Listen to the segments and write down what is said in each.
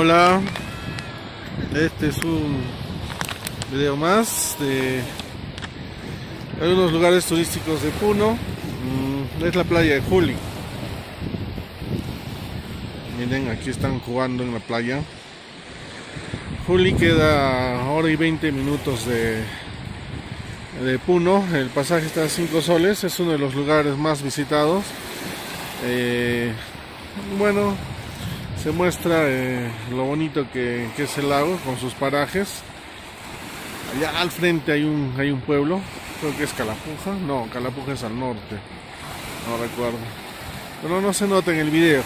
Hola, este es un video más de algunos lugares turísticos de Puno. Mm, Es la playa de Juli. Miren, aquí están jugando en la playa. Juli queda hora y 20 minutos de, de Puno. El pasaje está a 5 soles. Es uno de los lugares más visitados. Eh, bueno, se muestra eh, lo bonito que, que, es el lago con sus parajes. Allá al frente hay un, hay un pueblo, creo que es Calapuja. No, Calapuja es al norte, no recuerdo. Pero no se nota en el video.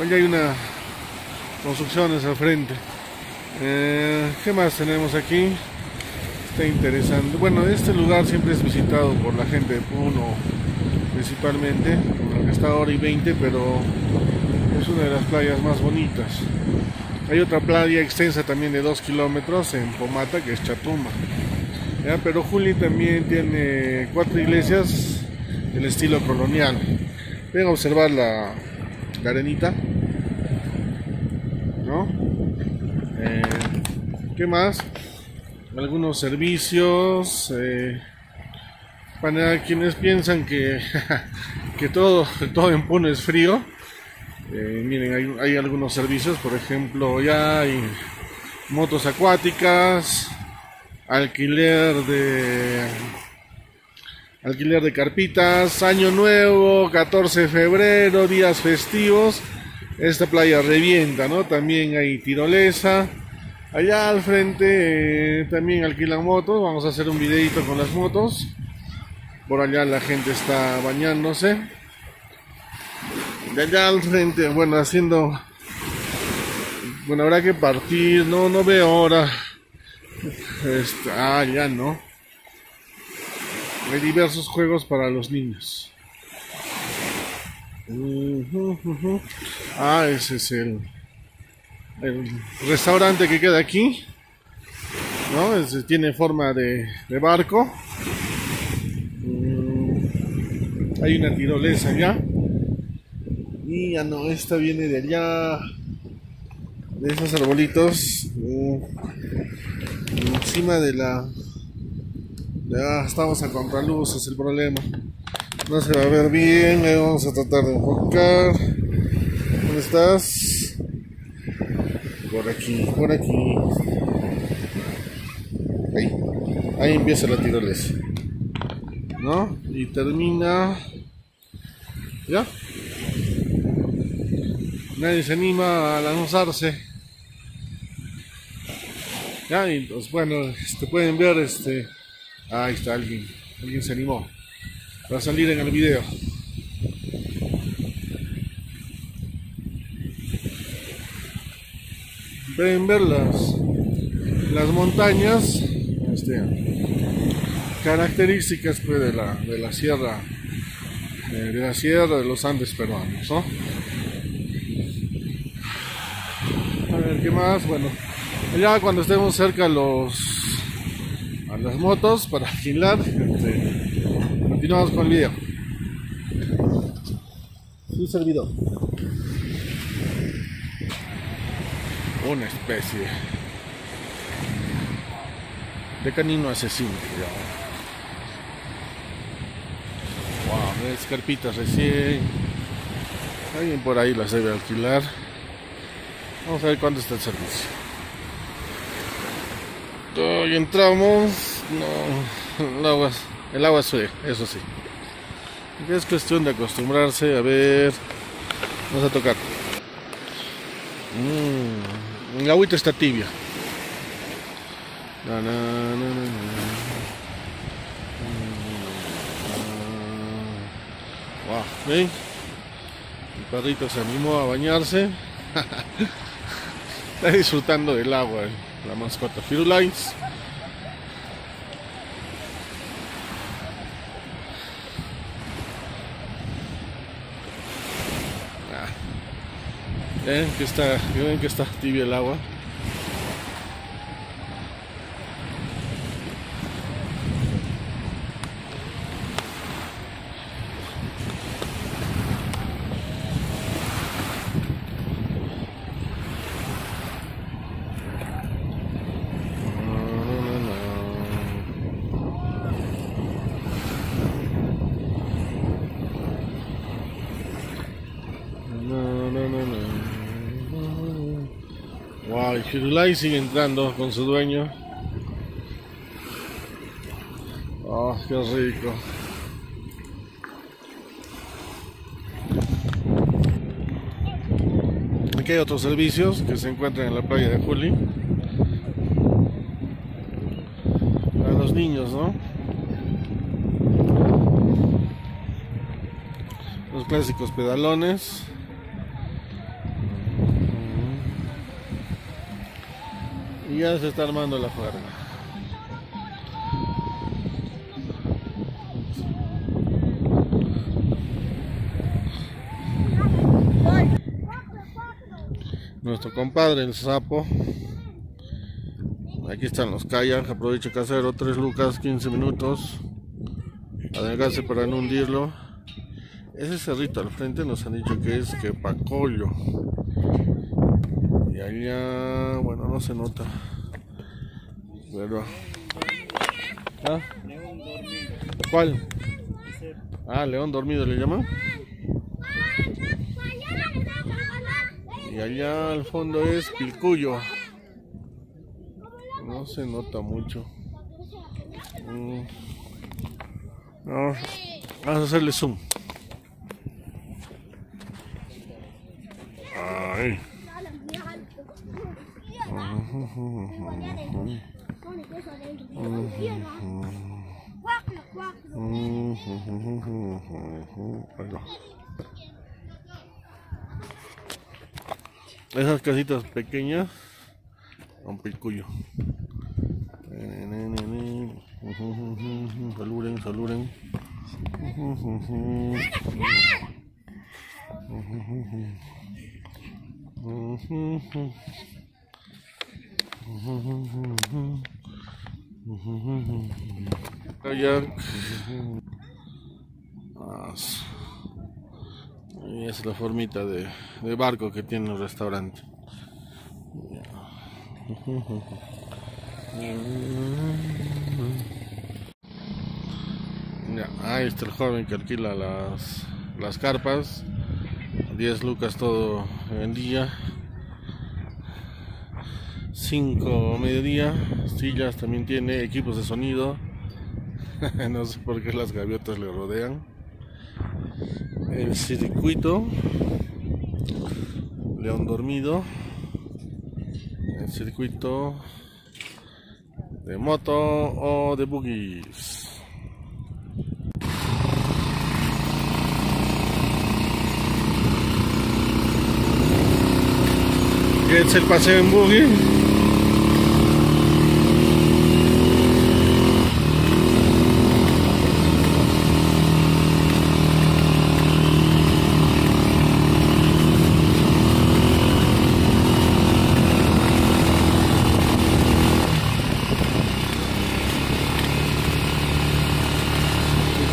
Allá hay una construcciones al frente. Eh, ¿Qué más tenemos aquí? Está interesante. Bueno, este lugar siempre es visitado por la gente de Puno, principalmente, que está y 20, pero es una de las playas más bonitas. Hay otra playa extensa también de 2 kilómetros en Pomata, que es Chatuma. ¿Ya? Pero Juli también tiene cuatro iglesias del estilo colonial. Ven a observar la, la arenita. ¿No? Eh, ¿Qué más? Algunos servicios. Eh, para quienes piensan que, que todo, todo en Puno es frío. Eh, miren, hay, algunos servicios, por ejemplo, ya hay motos acuáticas, alquiler de alquiler de carpitas, año nuevo, 14 de febrero, días festivos. Esta playa revienta, ¿no? También hay tirolesa. Allá al frente eh, también alquilan motos. Vamos a hacer un videito con las motos. Por allá la gente está bañándose de allá al frente, bueno, haciendo, bueno, habrá que partir, no, no veo ahora, este, ah, ya no, hay diversos juegos para los niños. Ah, ese es el, el restaurante que queda aquí, ¿no? Tiene forma de, de barco. Mm, hay una tirolesa allá. Y ya no, esta viene de allá. De esos arbolitos. Uh, encima de la. Ya estamos a contraluz, es el problema. No se va a ver bien. Ahí vamos a tratar de enfocar. ¿Dónde estás? Por aquí, por aquí. Ahí. Ahí empieza la tirolesa. ¿No? Y termina. ¿Ya? Nadie se anima a lanzarse. Ya, y pues bueno, este, pueden ver, este, ahí está alguien, alguien se animó para salir en el video. Pueden ver las, las montañas, este, características pues, de, la, de la sierra, de, de la sierra de los Andes peruanos, ¿no? A ver, ¿qué más? Bueno, ya cuando estemos cerca a los a las motos para alquilar, este, continuamos con el video. Su servidor. Una especie de canino asesino. Wow, ves carpitas recién. Alguien por ahí las debe alquilar. Vamos a ver cuánto está el servicio. Y entramos. No, el agua, el agua fría, eso sí. Es cuestión de acostumbrarse a ver. Vamos a tocar. Mm, el agüita está tibia. Na, na, na, wow, ¿ven? El perrito se animó a bañarse. Está disfrutando del agua la mascota Firulais. Ah. Ven que está, ven que está tibia el agua. Wow, el sigue entrando con su dueño. Oh, qué rico. Aquí hay otros servicios que se encuentran en la playa de Juli. Para los niños, ¿no? Los clásicos pedalones. Ya se está armando la juerga. Nuestro compadre, el sapo. Aquí están los kayak, aprovecho casero, 3 lucas, 15 minutos. Adelgase para no hundirlo. Ese cerrito al frente nos han dicho que es que Pacollo. Y allá, bueno, no se nota. Pero. ¿Ah? ¿Cuál? Ah, león dormido le llaman. Y allá al fondo es Pilcuyo. No se nota mucho. Mm. Vamos a hacerle zoom. Ay. Esas casitas pequeñas, un picuyo. Saluren, saluren. Es la formita de, barco que tiene el restaurante. Ahí está el joven que alquila las, las carpas. 10 lucas todo el día. 5 mediodía. Sillas también tiene equipos de sonido. no sé por qué las gaviotas le rodean. El circuito. León dormido. El circuito de moto o de buggies. Que es el paseo en buggy.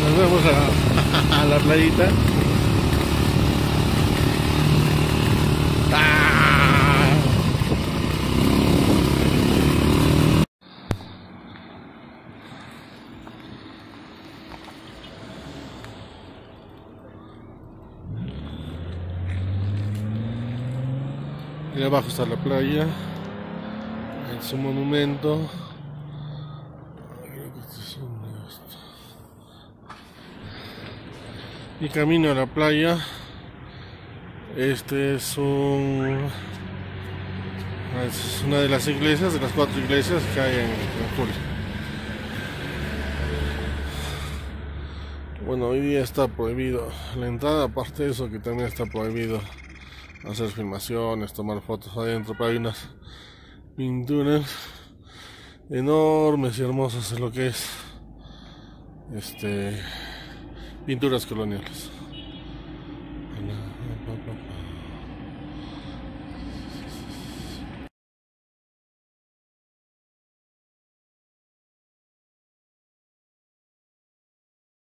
Nos vemos a, a la playita. ¡Ah! Y abajo está la playa, en su monumento. Ay, creo que este es un- esto. Y camino a la playa. Este es un. Es una de las iglesias, de las cuatro iglesias que hay en, en Juli. Bueno, hoy día está prohibido la entrada, aparte de eso que también está prohibido hacer filmaciones, tomar fotos adentro, pero hay unas pinturas enormes y hermosas en lo que es este pinturas coloniales.